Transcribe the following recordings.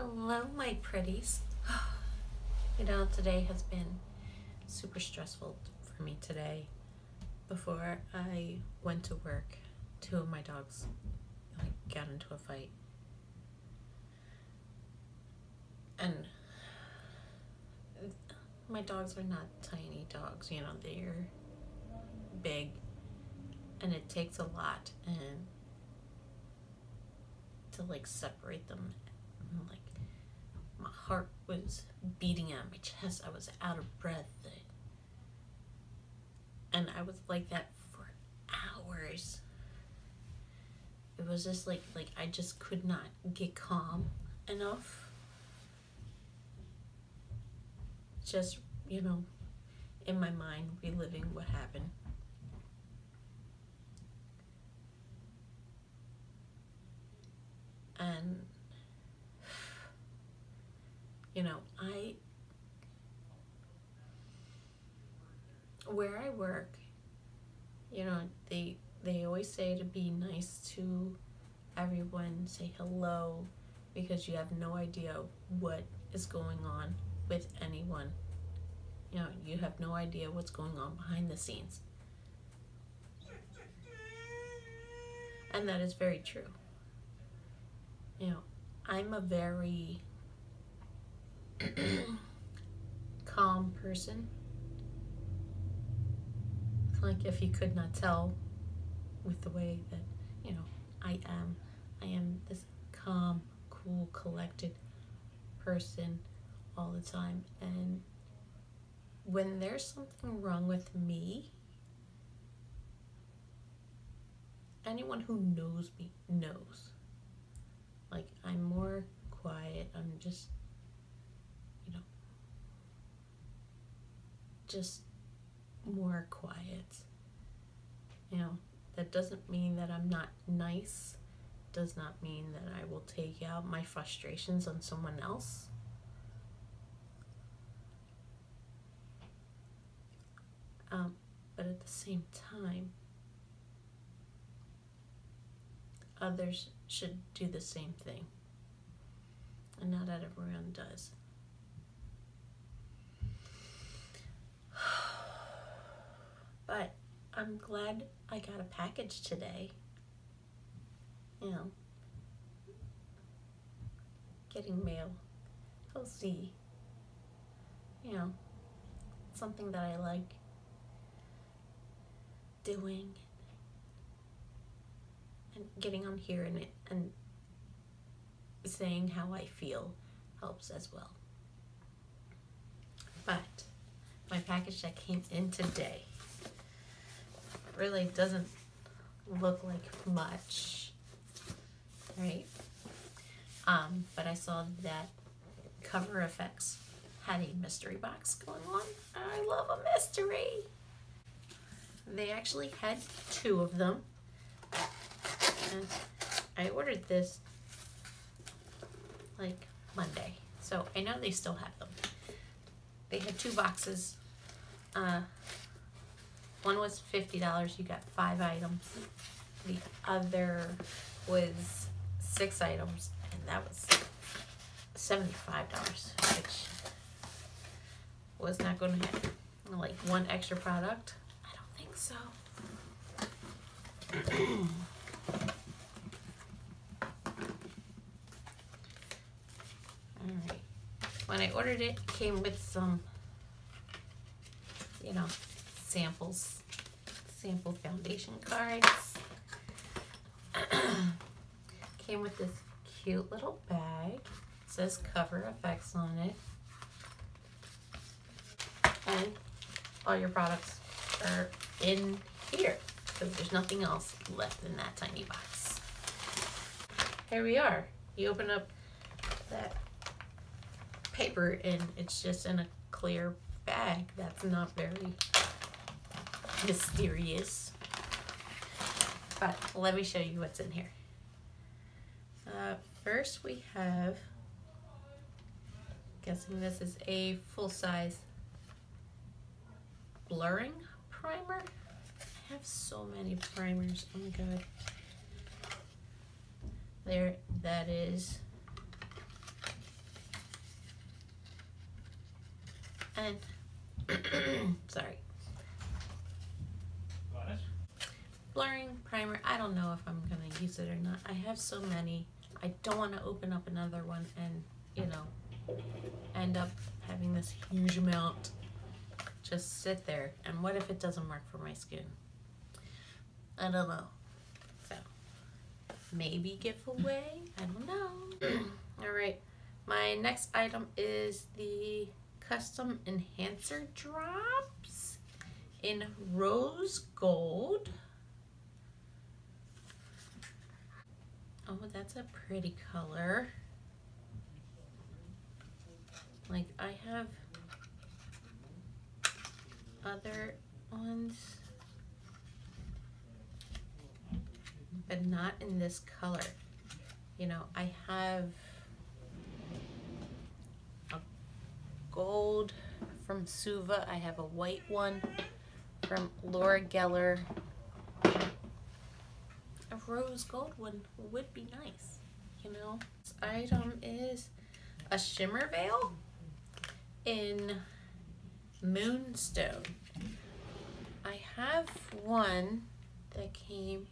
Hello, my pretties. You know, today has been super stressful for me today. Before I went to work, two of my dogs like got into a fight. And my dogs are not tiny dogs, you know, they're big and it takes a lot and to like separate them like my heart was beating out my chest. I was out of breath. And I was like that for hours. It was just like like I just could not get calm enough. Just, you know, in my mind reliving what happened. And you know, I where I work, you know, they they always say to be nice to everyone, say hello because you have no idea what is going on with anyone. You know, you have no idea what's going on behind the scenes. And that is very true. You know, I'm a very calm person. Like if you could not tell with the way that, you know, I am. I am this calm, cool, collected person all the time. And when there's something wrong with me, anyone who knows me knows. Like, I'm more quiet. I'm just just more quiet. You know, that doesn't mean that I'm not nice, does not mean that I will take out my frustrations on someone else. Um, but at the same time, others should do the same thing. And not everyone does. But I'm glad I got a package today. You know, getting mail. He'll see. You know, something that I like doing and getting on here and and saying how I feel helps as well. But my package that came in today really doesn't look like much, right? Um, but I saw that Cover FX had a mystery box going on. I love a mystery. They actually had two of them. And I ordered this like Monday. So I know they still have them. They had two boxes. Uh, one was fifty dollars. You got five items. The other was six items, and that was seventy-five dollars, which was not going to happen. Like one extra product? I don't think so. Alright. When I ordered it, it came with some, you know, samples, sample foundation cards. Came with this cute little bag. It says Cover FX on it. And all your products are in here because there's nothing else left in that tiny box. Here we are. You open up that paper and it's just in a clear bag. That's not very mysterious. But let me show you what's in here. Uh, first we have, guessing this is a full-size blurring primer. I have so many primers, oh my god. There, that is. And sorry. Blurring primer, I don't know if I'm gonna use it or not. I have so many. I don't wanna open up another one and, you know, end up having this huge amount just sit there. And what if it doesn't work for my skin? I don't know. So, maybe giveaway? I don't know. All right. My next item is the Custom Enhancer Drops in Rose Gold. Oh, that's a pretty color. Like I have other ones, but not in this color. You know, I have gold from Suva. I have a white one from Laura Geller. A rose gold one would be nice, you know. This item is a shimmer veil in Moonstone. I have one that came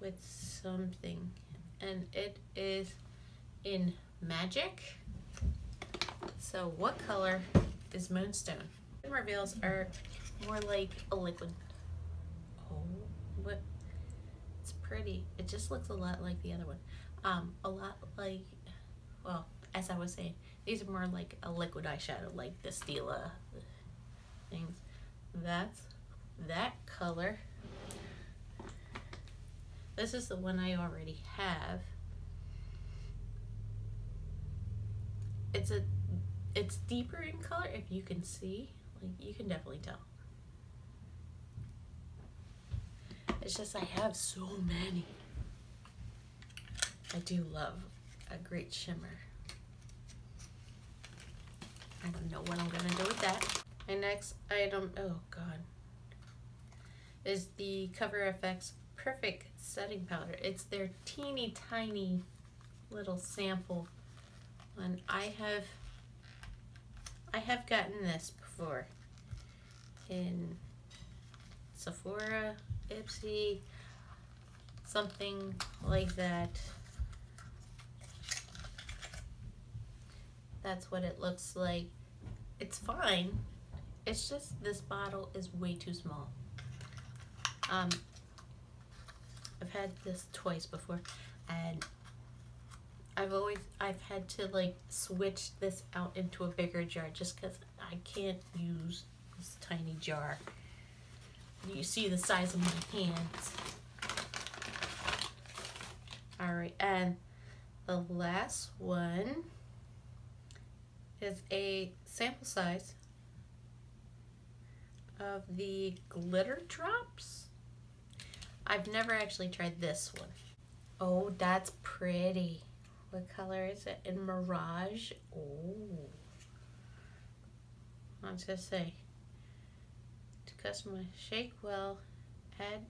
with something and it is in magic. So what color is Moonstone? Veils are more like a liquid. Oh, what? It's pretty. It just looks a lot like the other one. Um, a lot like, well, as I was saying, these are more like a liquid eyeshadow, like the Stila things. That's that color. This is the one I already have. It's a it's deeper in color if you can see. Like you can definitely tell. It's just I have so many. I do love a great shimmer. I don't know what I'm gonna do with that. My next item, oh god, is the Cover FX Perfect Setting Powder. It's their teeny tiny little sample and I have I have gotten this before in Sephora, Ipsy, something like that. That's what it looks like. It's fine. It's just this bottle is way too small. Um, I've had this twice before and I've always I've had to like switch this out into a bigger jar just because I can't use this tiny jar. You see the size of my hands. Alright, and the last one is a sample size of the glitter drops. I've never actually tried this one. Oh, that's pretty. What color is it? In Mirage? Oh. I was gonna say, to customize, shake well, add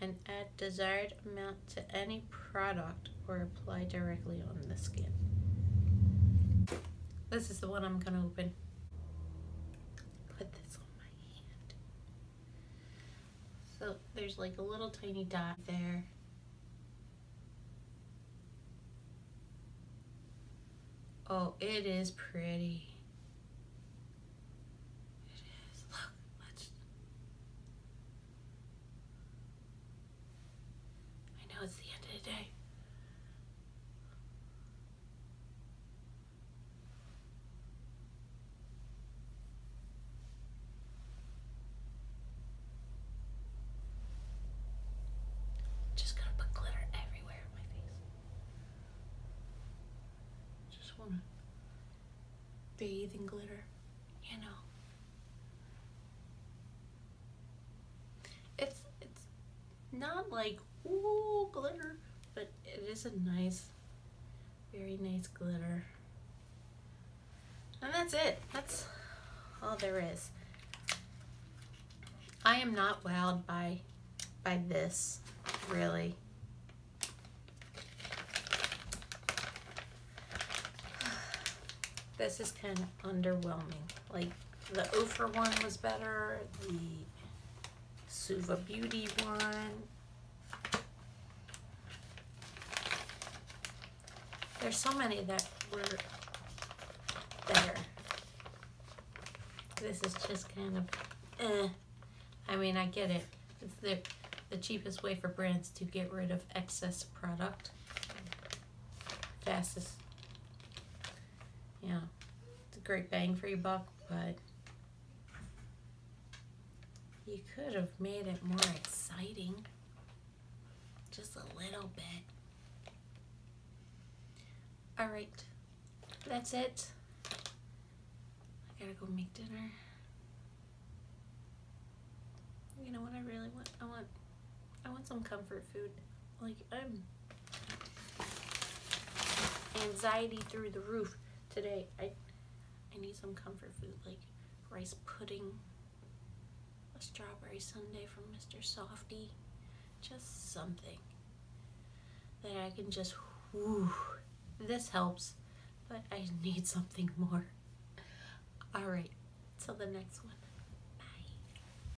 and add desired amount to any product or apply directly on the skin. This is the one I'm gonna open. Put this on my hand. So there's like a little tiny dot there. Oh, it is pretty. It is. Look, let's. I know it's the end of the day. Just gonna put glitter everywhere in my face. Just bathe in glitter, you know. It's it's not like ooh glitter, but it is a nice, very nice glitter. And that's it. That's all there is. I am not wowed by by this, really. This is kind of underwhelming. Like the Ophir one was better, the Suva Beauty one. There's so many that were better. This is just kind of eh. I mean, I get it. It's the the cheapest way for brands to get rid of excess product. Fastest. Yeah. It's a great bang for your buck, but you could have made it more exciting. Just a little bit. Alright. That's it. I gotta go make dinner. You know what I really want? I want I want some comfort food. Like I'm anxiety through the roof today. I I need some comfort food like rice pudding, a strawberry sundae from Mr. Softee, just something that I can just whoo. This helps, but I need something more. All right, till the next one.